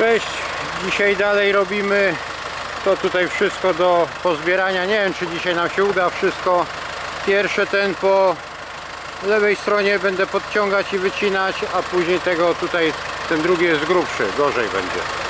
Cześć, dzisiaj dalej robimy to tutaj wszystko do pozbierania. Nie wiem czy dzisiaj nam się uda wszystko. Pierwsze ten po lewej stronie będę podciągać i wycinać, a później tego tutaj ten drugi jest grubszy, gorzej będzie.